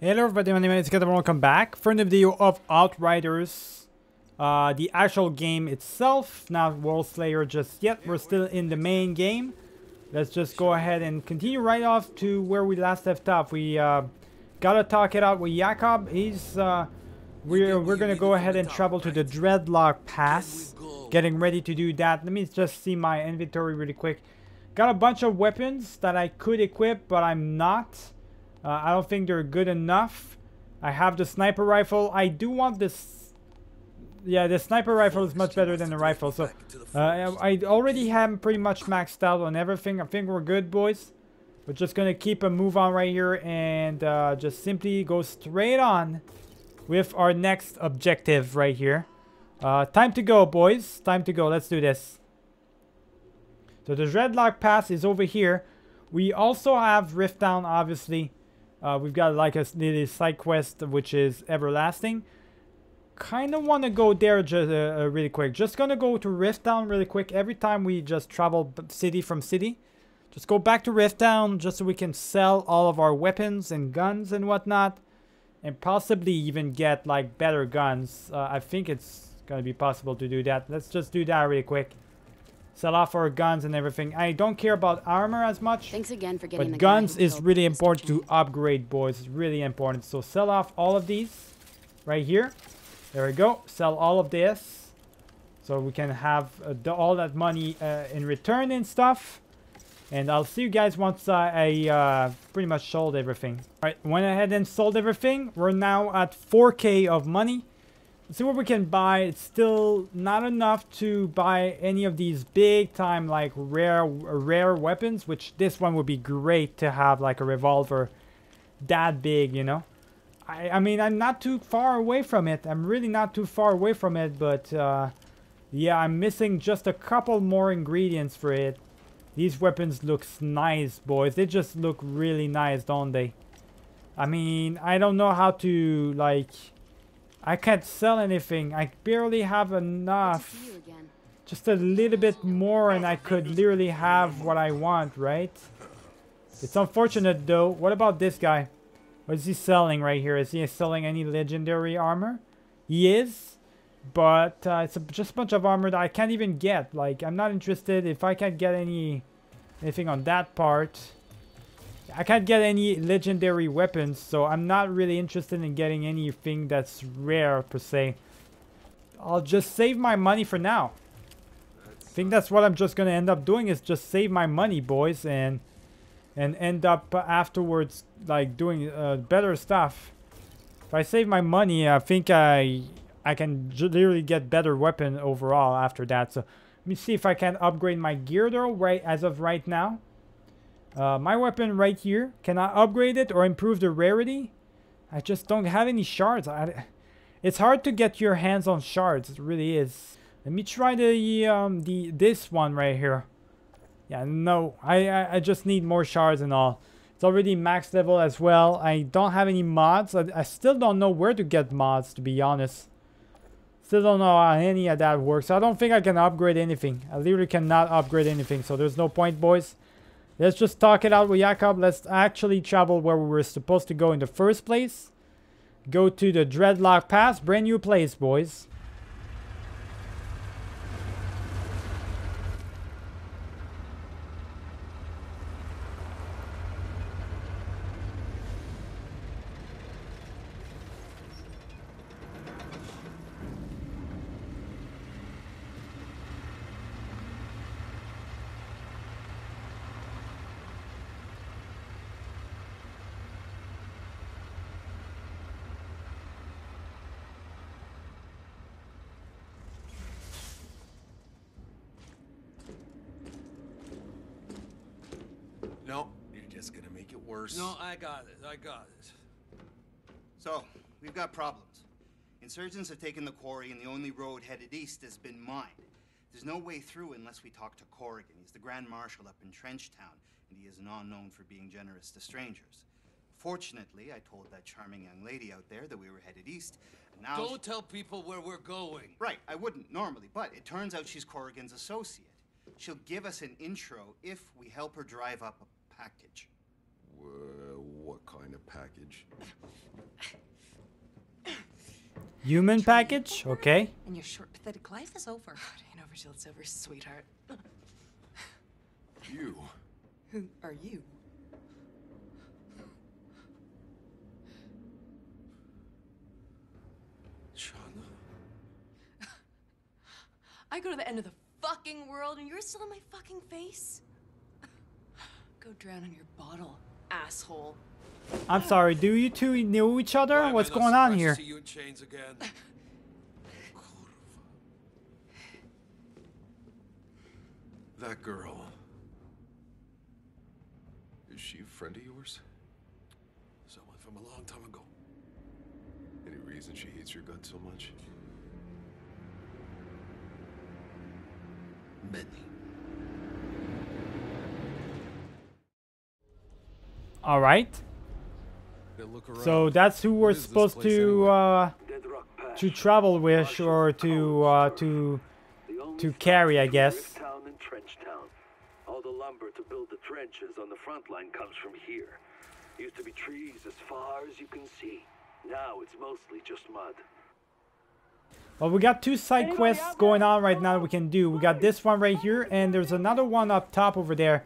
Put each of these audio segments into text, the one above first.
Hello everybody, my name is Kat welcome back for the video of Outriders. Uh, the actual game itself, not World Slayer just yet, we're still in the main game. Let's just go ahead and continue right off to where we last left off. We uh, gotta talk it out with Jakub. He's, uh, we're, we're gonna go ahead and travel to the Dreadlock Pass. Getting ready to do that. Let me just see my inventory really quick. Got a bunch of weapons that I could equip, but I'm not. Uh, I don't think they're good enough. I have the sniper rifle. I do want this. Yeah, the sniper rifle is much better than the rifle. So uh, I already have pretty much maxed out on everything. I think we're good, boys. We're just going to keep a move on right here and uh, just simply go straight on with our next objective right here. Uh, time to go, boys. Time to go. Let's do this. So the Dreadlock Pass is over here. We also have Rift Town, obviously. Uh, we've got like a little side quest, which is Everlasting. Kind of want to go there just uh, uh, really quick. Just gonna go to Rift Town really quick. Every time we just travel city from city. Just go back to Rift Town just so we can sell all of our weapons and guns and whatnot. And possibly even get like better guns. Uh, I think it's gonna be possible to do that. Let's just do that really quick. Sell off our guns and everything. I don't care about armor as much. Thanks again for getting But guns is really important to upgrade, boys. It's really important. So sell off all of these right here. There we go. Sell all of this. So we can have uh, all that money uh, in return and stuff. And I'll see you guys once uh, I uh, pretty much sold everything. Alright, went ahead and sold everything. We're now at 4k of money. See what we can buy. It's still not enough to buy any of these big time like rare rare weapons, which this one would be great to have like a revolver that big, you know. I, I mean, I'm not too far away from it. I'm really not too far away from it, but uh, yeah, I'm missing just a couple more ingredients for it. These weapons looks nice, boys. They just look really nice, don't they? I mean, I don't know how to like I can't sell anything. I barely have enough. Just a little bit more and I could literally have what I want, right? It's unfortunate though. What about this guy? What is he selling right here? Is he selling any legendary armor? He is. But uh, it's a, just a bunch of armor that I can't even get. Like, I'm not interested if I can't get any anything on that part. I can't get any legendary weapons, so I'm not really interested in getting anything that's rare per se. I'll just save my money for now. I think that's what I'm just gonna end up doing is just save my money, boys, and and end up afterwards like doing uh, better stuff. If I save my money, I think I I can literally get better weapon overall after that. So let me see if I can upgrade my gear though, right as of right now. Uh, my weapon right here, can I upgrade it or improve the rarity? I just don't have any shards. I, it's hard to get your hands on shards. It really is. Let me try the um the this one right here. Yeah, no, I, I, I just need more shards and all. It's already max level as well. I don't have any mods. I, I still don't know where to get mods, to be honest. Still don't know how any of that works. I don't think I can upgrade anything. I literally cannot upgrade anything. So there's no point, boys. Let's just talk it out with Jakub. Let's actually travel where we were supposed to go in the first place. Go to the Dreadlock Pass. Brand new place, boys. No, you're just gonna make it worse. No, I got it. I got it. So, we've got problems. Insurgents have taken the quarry, and the only road headed east has been mined. There's no way through unless we talk to Corrigan. He's the Grand Marshal up in Trenchtown, and he is not known for being generous to strangers. Fortunately, I told that charming young lady out there that we were headed east, and now. Don't tell people where we're going. Right, I wouldn't normally, but it turns out she's Corrigan's associate. She'll give us an intro if we help her drive up a package. Uh, what kind of package. Human package? Okay. And your short, pathetic life is over. It ain't over till it's over, sweetheart. You. Who are you? Shauna. I go to the end of the fucking world and you're still in my fucking face? Go drown in your bottle, asshole. I'm sorry, do you two know each other? Why What's going on here? See you in chains again. That girl. Is she a friend of yours? Someone from a long time ago. Any reason she hates your guts so much? Many. All right. Now look around. So that's who we're What is this supposed to anyway? uh, to travel with or to uh, to to carry, I guess. Town and Trenchtown. All the lumber to build the trenches on the front line comes from here. Used to be trees as far as you can see. Now it's mostly just mud. Well, we got two side quests going on right now we can do. We got this one right here, and there's another one up top over there.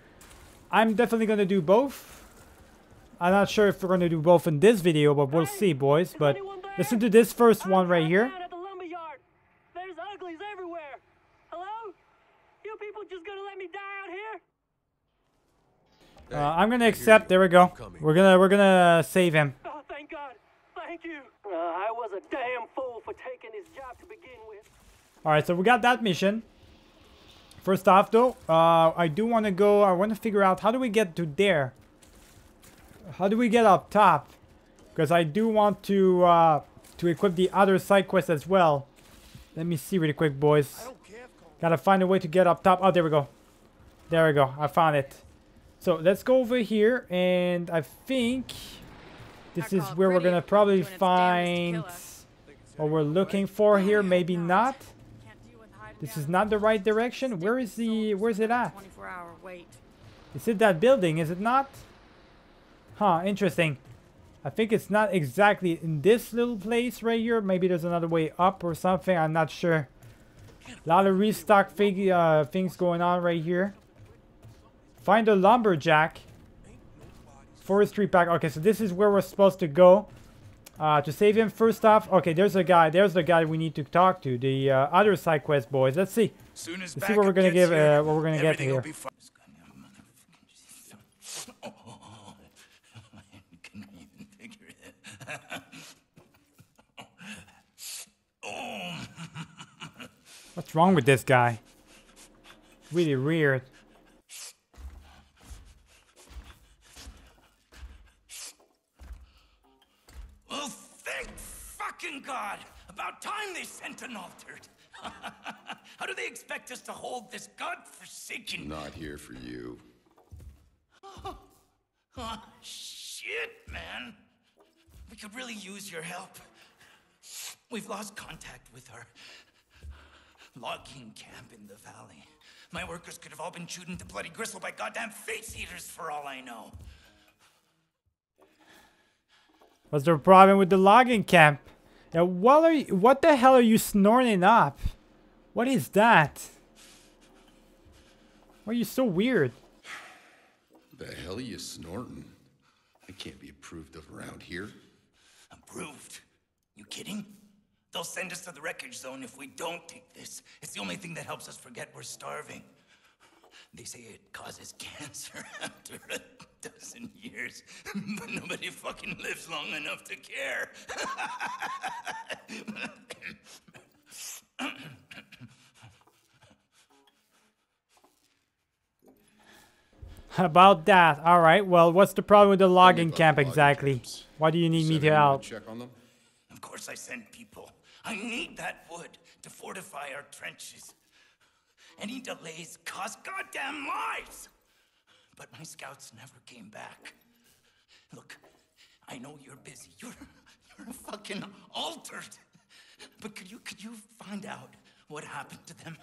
I'm definitely going to do both. I'm not sure if we're going to do both in this video, but we'll see, boys. But listen to this first one right here. At the lumberyard. There's uglies everywhere. Hello? You people just gonna let me die out here? Uh, I'm going to accept. There we go. We're going to we're going to save him. Oh, thank God. Thank you. Uh, I was a damn fool for taking his job to begin with. All right, so we got that mission. First off, though, uh, I do want to go. I want to figure out how do we get to there. How do we get up top? Because I do want to uh, to equip the other side quest as well. Let me see really quick, boys. Gotta find a way to get up top. Oh, there we go. There we go. I found it. So let's go over here, and I think this is where we're gonna probably doing its damnedest to find what we're looking for here. Maybe not. Can't deal with hiding This is not the right direction. Where is the? Where's it at? 24 hour wait. Is it that building? Is it not? Huh, interesting. I think it's not exactly in this little place right here. Maybe there's another way up or something. I'm not sure. A lot of restock fig uh, things going on right here. Find a lumberjack. Forestry pack. Okay, so this is where we're supposed to go. Uh, to save him first off. Okay, there's a guy. There's the guy we need to talk to. The uh, other side quest boys. Let's see. Soon as Let's see what we're gonna give. here, Uh, what we're gonna get here. be fine. Can I even figure it? What's wrong with this guy? Really weird. Well, thank fucking God! About time they sent an altered. How do they expect us to hold this godforsaken? Not here for you. Oh, shit, man. We could really use your help. We've lost contact with our logging camp in the valley. My workers could have all been chewed into bloody gristle by goddamn face eaters for all I know. What's the problem with the logging camp? Yeah, what are you, what the hell are you snorting up? What is that? Why are you so weird? The hell are you snorting? I can't be approved of around here. Approved. You kidding? They'll send us to the wreckage zone if we don't take this. It's the only thing that helps us forget we're starving. They say it causes cancer after a dozen years, but nobody fucking lives long enough to care. About that. Alright, well, what's the problem with the logging camp the exactly? camps. Why do you need me to help? Check on them. Of course, I send people. I need that wood to fortify our trenches. Any delays cost goddamn lives. But my scouts never came back. Look, I know you're busy. You're you're fucking altered. But could you could you find out what happened to them?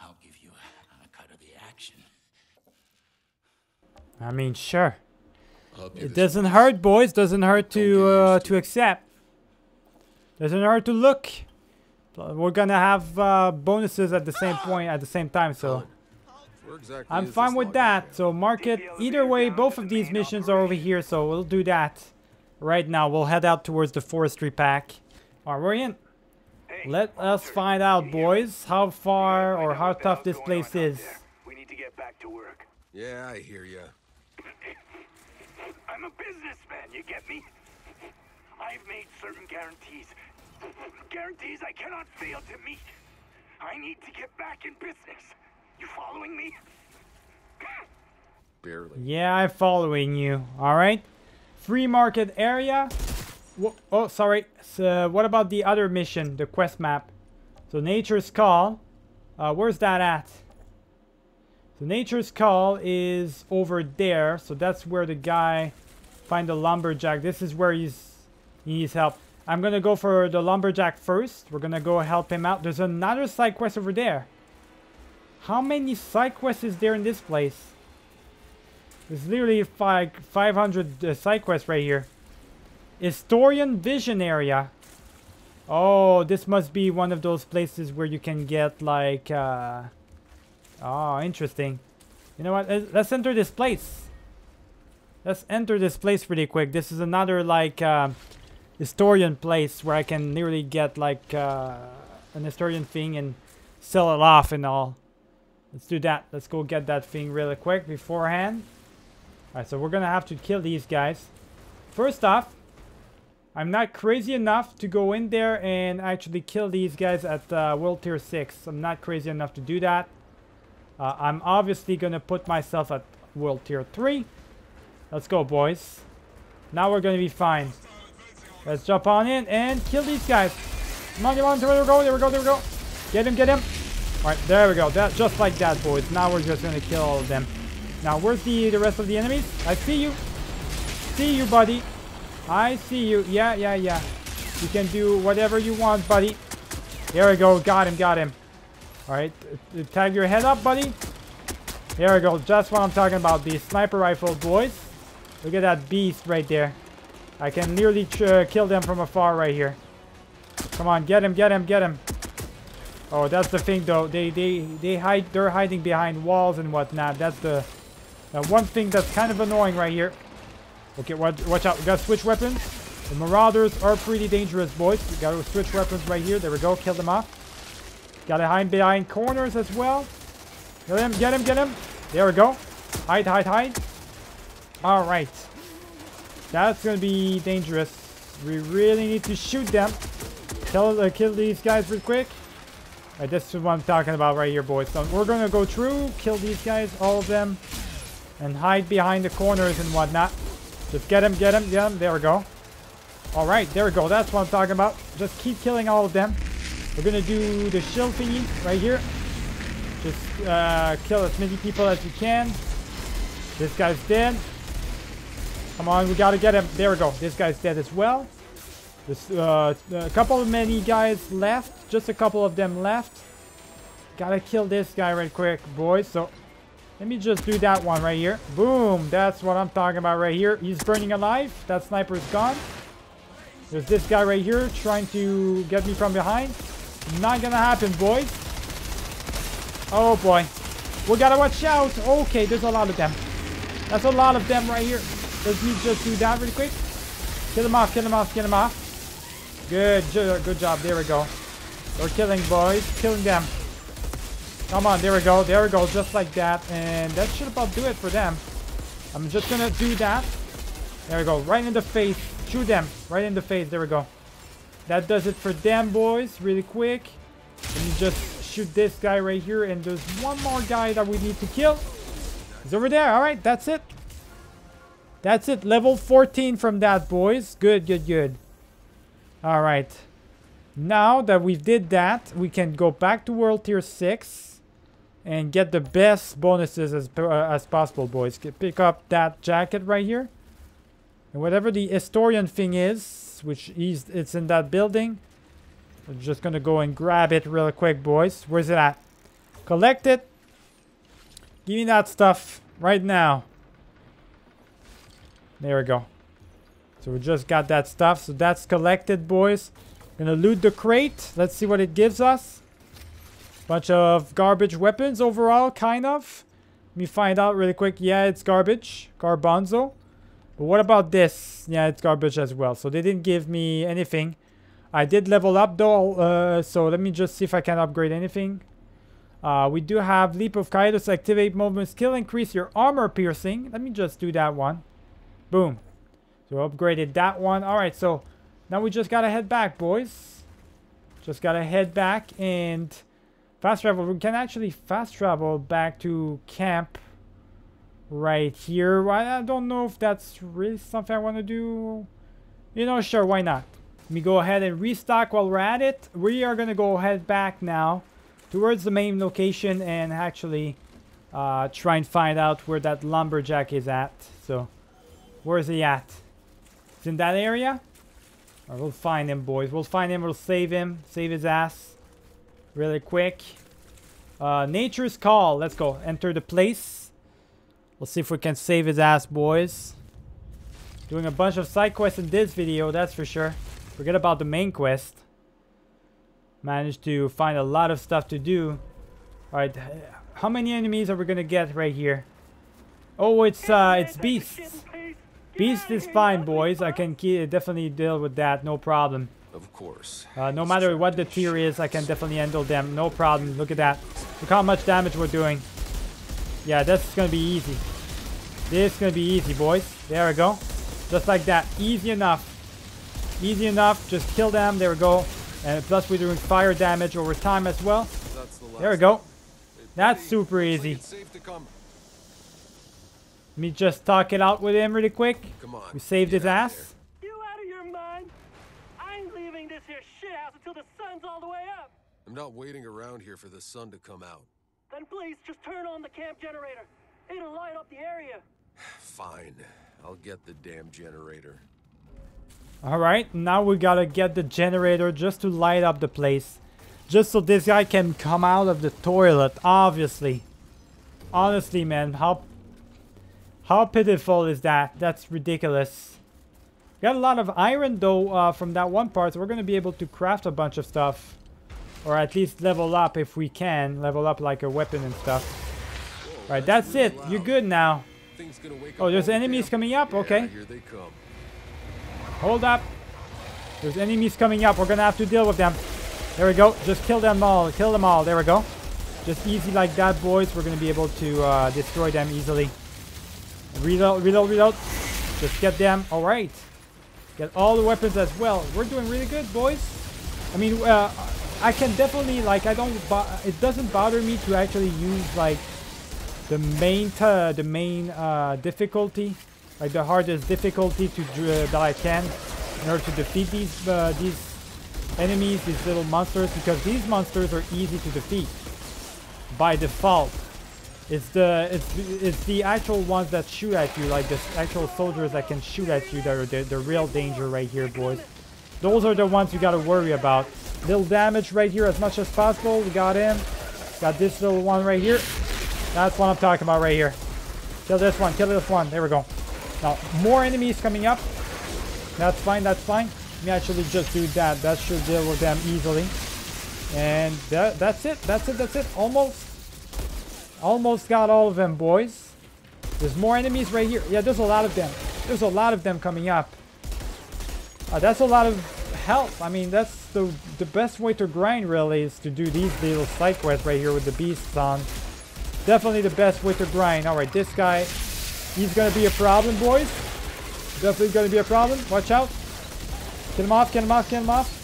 I'll give you a, a cut of the action. I mean, sure. I'll help you It doesn't once. hurt, boys. Doesn't hurt to uh, to to accept. Doesn't hurt to look. We're gonna have uh, bonuses at the same point at the same time, so exactly I'm fine with log that. So mark it. Either way, both of these missions are over here, so we'll do that right now. We'll head out towards the forestry pack. Alright, we're in. Let us find out, boys, how far or how tough this place is. We need to get back to work. Yeah, I hear ya. I'm a businessman, you get me? I've made certain guarantees. Guarantees I cannot fail to meet. I need to get back in business. You following me? Barely. Yeah, I'm following you. All right. Free market area. Wha oh, sorry. So, what about the other mission, the quest map? So, Nature's Call. Uh, where's that at? So, Nature's Call is over there. So, that's where the guy find the lumberjack. This is where he's he needs help. I'm gonna go for the lumberjack first. We're gonna go help him out. There's another side quest over there. How many side quests is there in this place? There's literally five, 500 uh, side quests right here. Historian Vision Area. Oh, this must be one of those places where you can get like... Uh... Oh, interesting. You know what? Let's- enter this place. Let's enter this place pretty quick. This is another like uh, historian place where I can nearly get like uh, an historian thing and sell it off and all. Let's do that. Let's go get that thing really quick beforehand. Alright, so we're gonna have to kill these guys. First off, I'm not crazy enough to go in there and actually kill these guys at uh, World Tier 6. I'm not crazy enough to do that. Uh, I'm obviously gonna put myself at World Tier 3. Let's go, boys. Now we're gonna be fine. Let's jump on in and kill these guys. Come on, come on, there we go, there we go, there we go. Get him, get him. Alright, there we go. That Just like that, boys. Now we're just gonna kill all of them. Now, where's the, the rest of the enemies? I see you. See you, buddy. I see you. Yeah, yeah, yeah. You can do whatever you want, buddy. There we go. Got him, got him. Alright, tag your head up, buddy. There we go. Just what I'm talking about. The sniper rifle, boys. Look at that beast right there. I can nearly uh, kill them from afar right here. Come on, get him, get him, get him. Oh, that's the thing though. They they they hide. They're hiding behind walls and whatnot. That's the uh, one thing that's kind of annoying right here. Okay, watch, watch out. We gotta switch weapons. The Marauders are pretty dangerous, boys. We gotta switch weapons right here. There we go. Kill them off. Gotta hide behind corners as well. Get him, get him, get him. There we go. Hide, hide, hide. All right. That's gonna be dangerous. We really need to shoot them. Kill, uh, kill these guys real quick. Right, this is what I'm talking about right here, boys. So we're gonna go through, kill these guys, all of them, and hide behind the corners and whatnot. Just get him, get him, get him. There we go. All right, there we go. That's what I'm talking about. Just keep killing all of them. We're gonna do the shield thingy right here. Just uh, kill as many people as you can. This guy's dead. Come on, we gotta get him. There we go. This guy's dead as well. There's uh, a couple of many guys left. Just a couple of them left. Gotta kill this guy right quick, boys. So let me just do that one right here. Boom. That's what I'm talking about right here. He's burning alive. That sniper's gone. There's this guy right here trying to get me from behind. Not gonna happen, boys. Oh boy. We gotta watch out. Okay, there's a lot of them. That's a lot of them right here. Let me just do that really quick. Kill them off, kill them off, kill them off. Good, good job. There we go. We're killing boys, killing them. Come on, there we go, there we go, just like that. And that should about do it for them. I'm just gonna do that. There we go, right in the face. Shoot them, right in the face. There we go. That does it for them, boys, really quick. Let me just shoot this guy right here. And there's one more guy that we need to kill. He's over there. All right, that's it. That's it. Level 14 from that, boys. Good, good, good. All right. Now that we did that, we can go back to World Tier 6 and get the best bonuses as, uh, as possible, boys. Pick up that jacket right here. And whatever the historian thing is, which is it's in that building, I'm just gonna go and grab it real quick, boys. Where's it at? Collect it. Give me that stuff right now. There we go. So we just got that stuff. So that's collected, boys. Gonna loot the crate. Let's see what it gives us. Bunch of garbage weapons overall, kind of. Let me find out really quick. Yeah, it's garbage. Garbanzo. But what about this? Yeah, it's garbage as well. So they didn't give me anything. I did level up though. Uh, so let me just see if I can upgrade anything. Uh, we do have Leap of Kaidos. Activate movement skill. Increase your armor piercing. Let me just do that one. Boom. So upgraded that one. Alright, so now we just gotta head back, boys. Just gotta head back and fast travel. We can actually fast travel back to camp right here. I don't know if that's really something I want to do. You know, sure, why not? Let me go ahead and restock while we're at it. We are gonna go head back now towards the main location and actually uh, try and find out where that lumberjack is at. So, where is he at? It's in that area? Right, we'll find him, boys. We'll find him. We'll save him. Save his ass. Really quick. Uh, nature's call. Let's go. Enter the place. We'll see if we can save his ass, boys. Doing a bunch of side quests in this video, that's for sure. Forget about the main quest. Managed to find a lot of stuff to do. Alright, how many enemies are we gonna get right here? Oh, it's uh, it's beasts. Beast is fine, boys. I can definitely deal with that, no problem. Of course. Uh, no matter what the tier is, I can definitely handle them, no problem. Look at that. Look how much damage we're doing. Yeah, that's gonna be easy. This is gonna be easy, boys. There we go. Just like that. Easy enough. Easy enough. Just kill them. There we go. And plus we're doing fire damage over time as well. There we go. That's super easy. Let me just talk it out with him really quick. Come on. We saved his ass. You out of your mind? I ain't leaving this here shithouse until the sun's all the way up. I'm not waiting around here for the sun to come out. Then please just turn on the camp generator. It'll light up the area. Fine. I'll get the damn generator. Alright, now we gotta get the generator just to light up the place. Just so this guy can come out of the toilet, obviously. Honestly, man, how how pitiful is that? That's ridiculous. Got a lot of iron though uh, from that one part, so we're gonna be able to craft a bunch of stuff. Or at least level up if we can. Level up like a weapon and stuff. Alright, that's it. You're good now. Oh, there's enemies coming up? Okay. here they come. Hold up. There's enemies coming up. We're gonna have to deal with them. There we go. Just kill them all. Kill them all. There we go. Just easy like that, boys. We're gonna be able to uh, destroy them easily. Reload, reload, reload. Just get them. All right. Get all the weapons as well. We're doing really good, boys. I mean, uh, I can definitely, like, I don't, it doesn't bother me to actually use, like, the main, the main uh, difficulty, like the hardest difficulty to uh, that I can in order to defeat these, uh, these enemies, these little monsters, because these monsters are easy to defeat by default. It's the it's it's the actual ones that shoot at you, like the actual soldiers that can shoot at you that are the, the real danger right here, boys. Those are the ones you gotta worry about. Little damage right here as much as possible. We got him. Got this little one right here. That's what I'm talking about right here. Kill this one. Kill this one. There we go. Now, more enemies coming up. That's fine. That's fine. Let me actually just do that. That should deal with them easily. And that, that's it. That's it. That's it. Almost. Almost got all of them, boys. There's more enemies right here. Yeah, there's a lot of them. There's a lot of them coming up. Uh, that's a lot of health. I mean, that's the the best way to grind, really, is to do these little side quests right here with the beasts on. Definitely the best way to grind. Alright, this guy, he's gonna be a problem, boys. Definitely gonna be a problem. Watch out. Get him off, get him off, get him off.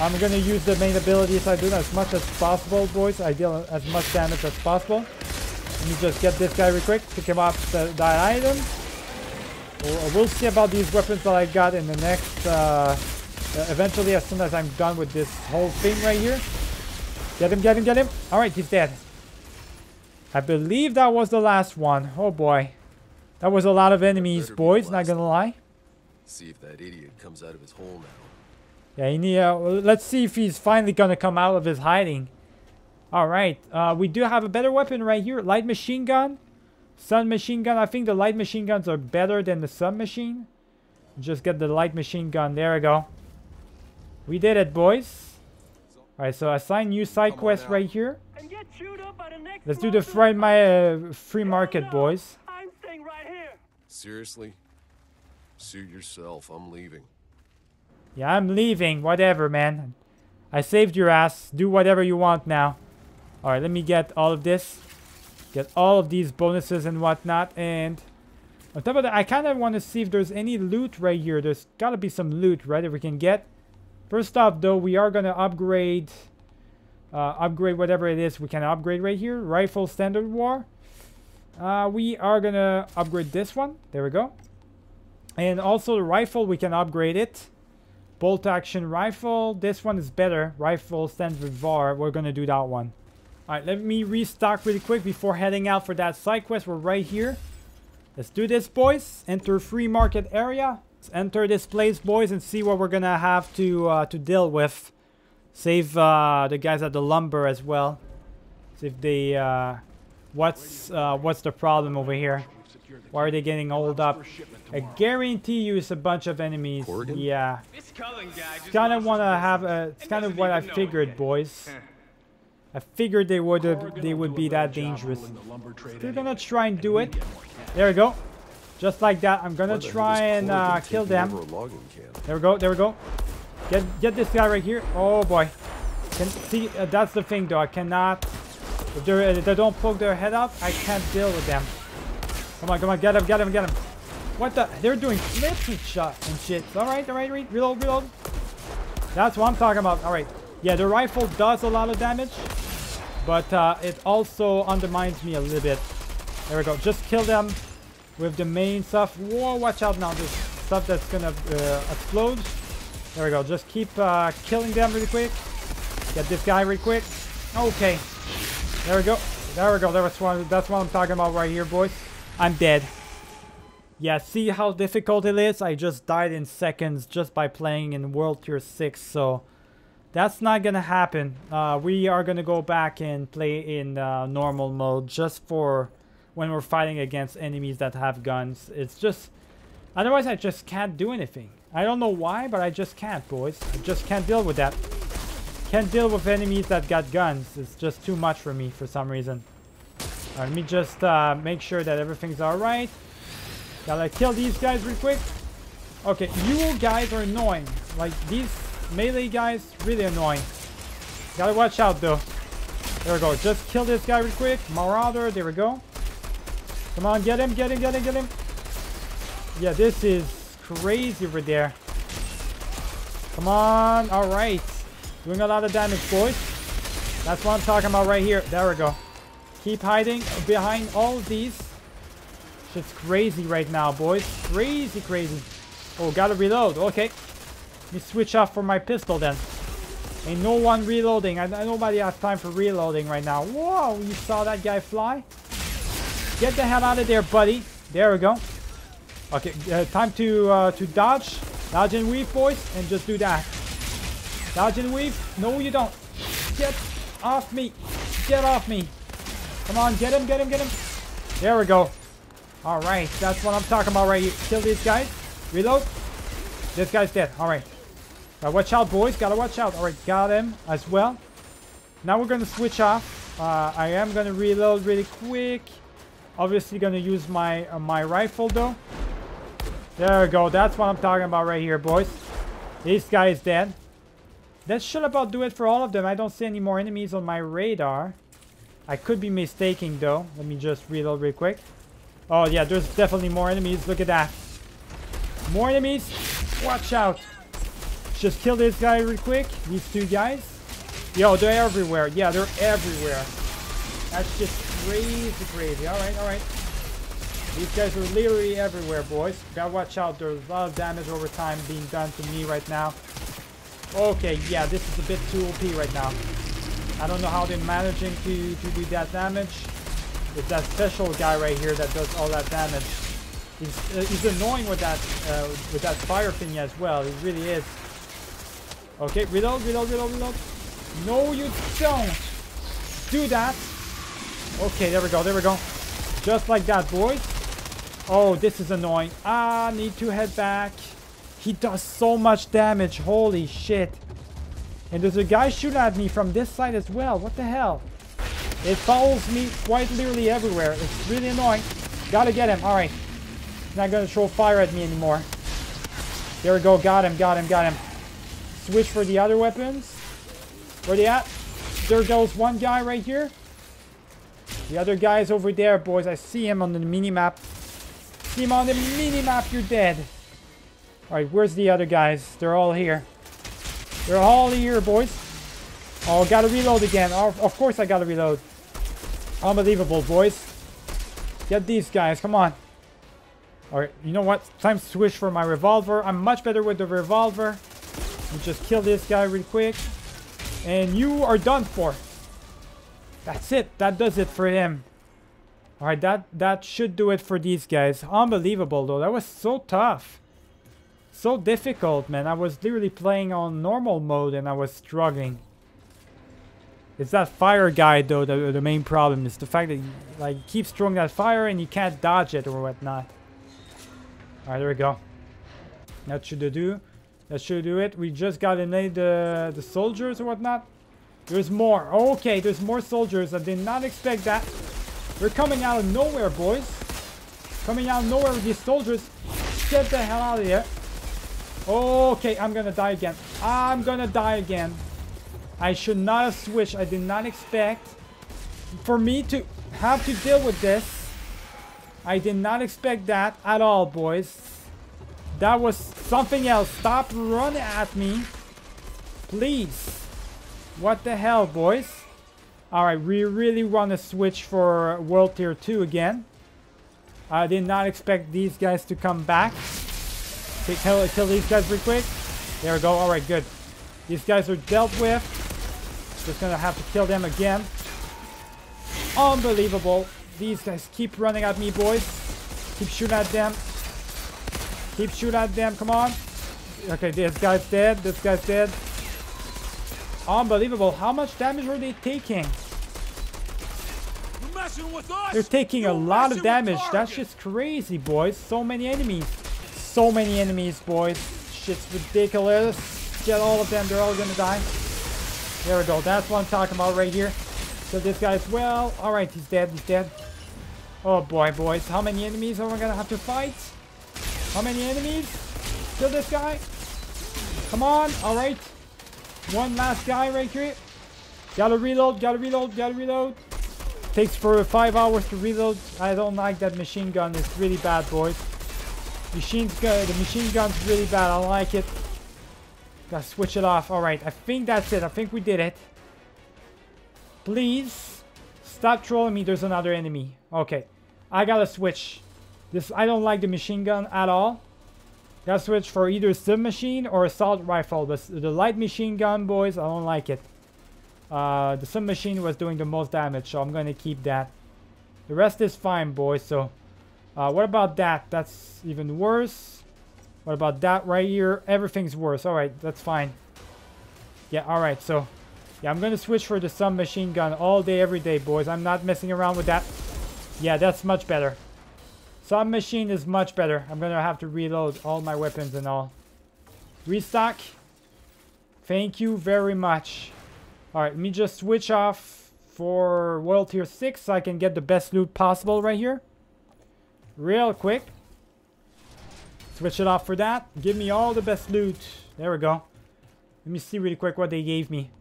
I'm gonna use the main abilities I do as much as possible, boys. I deal as much damage as possible. Let me just get this guy real quick. Pick him off the, the item. We'll, we'll, see about these weapons that I got in the next... Uh, eventually, as soon as I'm done with this whole thing right here. Get him, get him, get him. Alright, he's dead. I believe that was the last one. Oh boy. That was a lot of enemies, boys. Not gonna lie. See if that idiot comes out of his hole now. Yeah, need, uh, let's see if he's finally gonna come out of his hiding. Alright, uh, we do have a better weapon right here. Light machine gun. Sun machine gun. I think the light machine guns are better than the submachine. Just get the light machine gun. There we go. We did it, boys. Alright, so assign new side quest right here. And get chewed up by the next Let's do the free, my, uh, free market, no. boys. I'm staying right here. Seriously? Suit yourself. I'm leaving. Yeah, I'm leaving. Whatever, man. I saved your ass. Do whatever you want now. Alright, let me get all of this. Get all of these bonuses and whatnot. And on top of that, I kind of want to see if there's any loot right here. There's got to be some loot, right, that we can get. First off, though, we are going to upgrade... Uh, upgrade whatever it is we can upgrade right here. Rifle Standard War. Uh, we are going to upgrade this one. There we go. And also the rifle, we can upgrade it. Bolt action rifle. This one is better. Rifle stands with VAR. We're going to do that one. Alright, let me restock really quick before heading out for that side quest. We're right here. Let's do this, boys. Enter free market area. Let's enter this place, boys, and see what we're going to have to uh, to deal with. Save uh, the guys at the lumber as well. See if they... Uh, what's, uh, what's the problem over here? Why are they getting hold up? I guarantee you it's a bunch of enemies. Corrigan? Yeah. This Cullen guy just Kind of want to have a. It's kind of what I even know it figured, boys. I figured they would. They would be that dangerous. They're gonna try and do it. There we go. Just like that. I'm gonna Why the hell try and uh, kill them. over a logging camp? There we go. There we go. Get get this guy right here. Oh boy. Can see uh, that's the thing though. I cannot. If, if they don't poke their head up, I can't deal with them. Come on, come on, get him, get him, get him. What the? They're doing flips and shot and shit. All right, all right, re reload, reload. That's what I'm talking about. All right. Yeah, the rifle does a lot of damage, but uh, it also undermines me a little bit. There we go. Just kill them with the main stuff. Whoa, watch out now. this stuff that's gonna uh, explode. There we go. Just keep uh, killing them really quick. Get this guy really quick. Okay. There we go. There we go. That's what, that's what I'm talking about right here, boys. I'm dead. Yeah, see how difficult it is? I just died in seconds just by playing in World Tier 6, so... That's not gonna happen. Uh, we are gonna go back and play in uh, normal mode just for when we're fighting against enemies that have guns. It's just... Otherwise, I just can't do anything. I don't know why, but I just can't, boys. I just can't deal with that. Can't deal with enemies that got guns. It's just too much for me for some reason. Alright, let me just uh, make sure that everything's alright. Gotta kill these guys real quick. Okay, you guys are annoying. Like, these melee guys, really annoying. Gotta watch out, though. There we go. Just kill this guy real quick. Marauder, there we go. Come on, get him, get him, get him, get him. Yeah, this is crazy over there. Come on. All right. Doing a lot of damage, boys. That's what I'm talking about right here. There we go. Keep hiding behind all these. Shit's crazy right now, boys. Crazy, crazy. Oh, gotta reload. Okay. Let me switch off for my pistol then. Ain't no one reloading. I- nobody has time for reloading right now. Whoa, you saw that guy fly? Get the hell out of there, buddy. There we go. Okay, uh, time to uh, to dodge. Dodge and weave, boys, and just do that. Dodge and weave. No, you don't. Get off me. Get off me. Come on, get him, get him, get him. There we go. All right, that's what I'm talking about right here. Kill these guys. Reload. This guy's dead. All right. Watch out, boys. Gotta watch out. All right, got him as well. Now we're gonna switch off. Uh, I am gonna reload really quick. Obviously gonna use my uh, my rifle though. There we go. That's what I'm talking about right here, boys. This guy is dead. That should about do it for all of them. I don't see any more enemies on my radar. I could be mistaken though. Let me just reload real quick. Oh yeah, there's definitely more enemies. Look at that. More enemies. Watch out. Just kill this guy real quick. These two guys. Yo, they're everywhere. Yeah, they're everywhere. That's just crazy, crazy. Alright, alright. These guys are literally everywhere, boys. Gotta watch out. There's a lot of damage over time being done to me right now. Okay, yeah, this is a bit too OP right now. I don't know how they're managing to, to do that damage. It's that special guy right here that does all that damage. He's, uh, he's annoying with that uh, with that fire thing as well. He really is. Okay, reload, reload, reload, reload. No, you don't. Do that. Okay, there we go, there we go. Just like that, boys. Oh, this is annoying. I need to head back. He does so much damage. Holy shit. And there's a guy shooting at me from this side as well. What the hell? It follows me quite literally everywhere. It's really annoying. Gotta get him. Alright. Not gonna throw fire at me anymore. There we go. Got him. Got him. Got him. Switch for the other weapons. Where they at? There goes one guy right here. The other guy's over there, boys. I see him on the mini-map. See him on the mini-map. You're dead. Alright, where's the other guys? They're all here. They're all here, boys. Oh, gotta reload again. Oh, of course I gotta reload. Unbelievable, boys. Get these guys. Come on. Alright, you know what? Time to switch for my revolver. I'm much better with the revolver. You just kill this guy real quick. And you are done for. That's it. That does it for him. Alright, that, that should do it for these guys. Unbelievable, though. That was so tough. So difficult, man. I was literally playing on normal mode and I was struggling. It's that fire guy, though, the, the main problem. is the fact that, you, like, he keeps throwing that fire and you can't dodge it or whatnot. Alright, there we go. That should do. That should do it. We just got to eliminate the, the soldiers or whatnot. There's more. Okay, there's more soldiers. I did not expect that. They're coming out of nowhere, boys. Coming out of nowhere with these soldiers. Get the hell out of here. Okay, I'm gonna die again. I'm gonna die again. I should not have switched. I did not expect for me to have to deal with this. I did not expect that at all, boys. That was something else. Stop running at me. Please. What the hell, boys? Alright, we really want to switch for World Tier 2 again. I did not expect these guys to come back. Okay, kill, kill these guys real quick. There we go. Alright, good. These guys are dealt with. Just gonna have to kill them again. Unbelievable. These guys keep running at me, boys. Keep shooting at them. Keep shooting at them. Come on. Okay, this guy's dead. This guy's dead. Unbelievable. How much damage were they taking? They're taking a lot of damage. That's just crazy, boys. So many enemies. So many enemies, boys. Shit's ridiculous. Get all of them. They're all gonna die. There we go. That's what I'm talking about right here. So this guy's well. Alright, he's dead. He's dead. Oh boy, boys. How many enemies are we gonna have to fight? How many enemies? Kill this guy. Come on. Alright. One last guy right here. Gotta reload. Gotta reload. Gotta reload. Takes for five hours to reload. I don't like that machine gun. It's really bad, boys. Machine's good. The machine gun's really bad. I don't like it. Gotta switch it off. Alright, I think that's it. I think we did it. Please. Stop trolling me. There's another enemy. Okay. I gotta switch. This I don't like the machine gun at all. Gotta switch for either submachine or assault rifle. But the light machine gun, boys, I don't like it. Uh, the submachine was doing the most damage, so I'm gonna keep that. The rest is fine, boys. So, uh, what about that? That's even worse. What about that right here? Everything's worse. All right, that's fine. Yeah, all right. So, yeah, I'm gonna switch for the submachine gun all day, every day, boys. I'm not messing around with that. Yeah, that's much better. Submachine is much better. I'm gonna have to reload all my weapons and all. Restock. Thank you very much. Alright, let me just switch off for World Tier 6 so I can get the best loot possible right here. Real quick. Switch it off for that. Give me all the best loot. There we go. Let me see really quick what they gave me.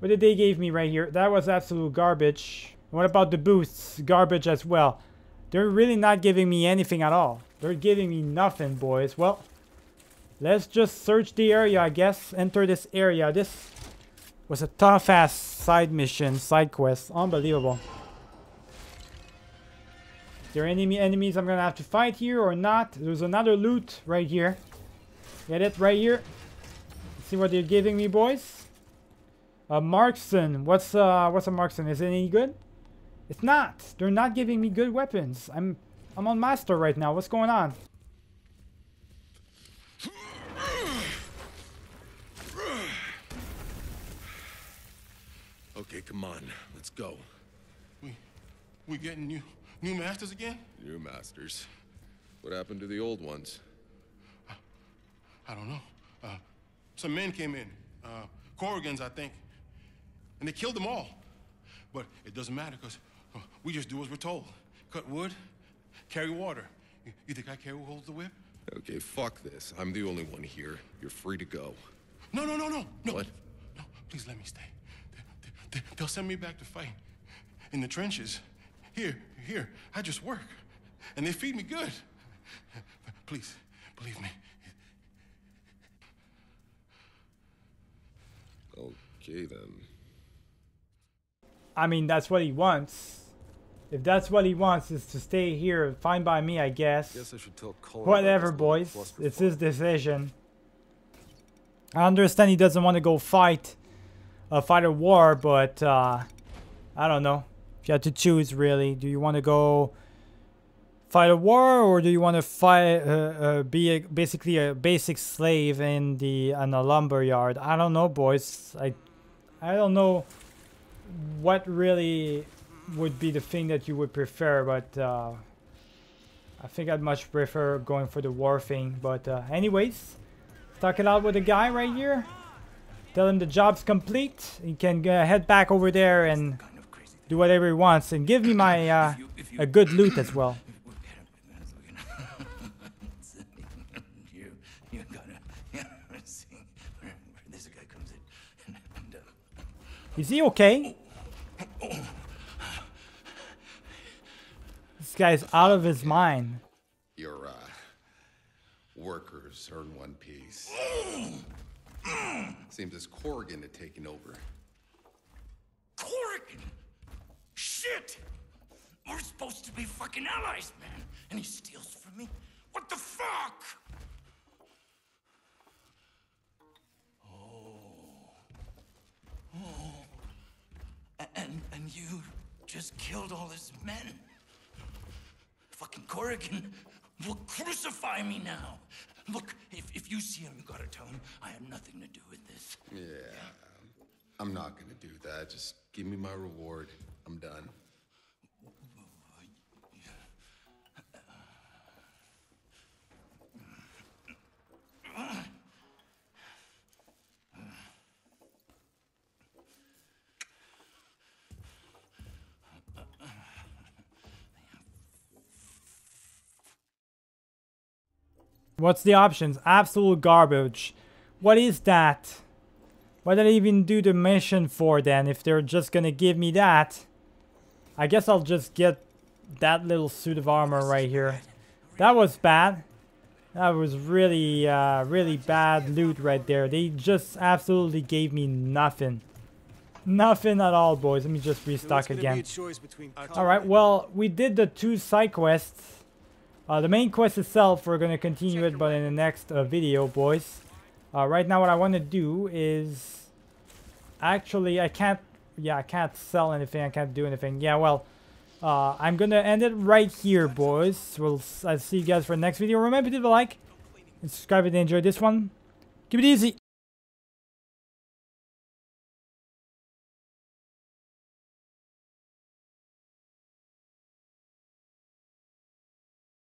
What did they give me right here? That was absolute garbage. What about the boosts? Garbage as well. They're really not giving me anything at all. They're giving me nothing, boys. Well, let's just search the area, I guess. Enter this area. This was a tough-ass side mission, side quest. Unbelievable. Is there any enemies I'm gonna have to fight here or not? There's another loot right here. Get it right here. Let's see what they're giving me, boys. A marksman. What's uh what's a marksman? Is it any good? It's not. They're not giving me good weapons. I'm I'm on master right now. What's going on? Okay, come on. Let's go. We, We getting new new masters again? New masters. What happened to the old ones? I don't know. Uh, some men came in, uh, Corrigans, I think, and they killed them all. But it doesn't matter because we just do as we're told. Cut wood, carry water. You, you think I care who holds the whip? Okay, fuck this. I'm the only one here. You're free to go. No, no, no, no, no. What? No, please let me stay. They, they, they'll send me back to fight in the trenches. Here, here, I just work. And they feed me good. Please, believe me. Okay, then. I mean, that's what he wants. If that's what he wants is to stay here, fine by me, I guess. I should tell. Whatever, boys. It's his decision. I understand he doesn't want to go fight a fight a war, but uh, I don't know. If you had to choose, really, do you want to go fight a war, or do you want to fight, uh, uh, be a, basically a basic slave in the in a lumber yard? I don't know, boys. I I don't know what really would be the thing that you would prefer, but uh, I think I'd much prefer going for the war thing. But uh, anyways, talk it out with the guy right here. Tell him the job's complete. He can uh, head back over there and do whatever he wants and give me my uh, a good loot as well. Is he gotta, yeah, see where, where this guy comes in. And, and, uh, Is he okay? This guy's out of his mind. Your uh, workers earn one piece. Seems as Corrigan had taken over. Corrigan! Shit! We're supposed to be fucking allies, man. And he steals from me? What the fuck? Oh. Oh. And, and you just killed all his men? Fucking Corrigan will crucify me now. Look, if, if you see him, you gotta tell him I have nothing to do with this. Yeah. I'm not gonna do that. Just give me my reward. I'm done. What's the options? Absolute garbage. What is that? What did I even do the mission for then if they're just gonna give me that? I guess I'll just get that little suit of armor right here. That was bad. That was really, uh, really bad loot right there. They just absolutely gave me nothing. Nothing at all, boys. Let me just restock again. Alright, well, we did the two side quests. Uh, the main quest itself, we're going to continue it, but in the next uh, video, boys. Uh, right now, what I want to do is... Actually, I can't... Yeah, I can't sell anything. I can't do anything. Yeah, well... Uh, I'm going to end it right here, boys. We'll I'll see you guys for the next video. Remember to leave a like and subscribe if you enjoyed this one. Keep it easy.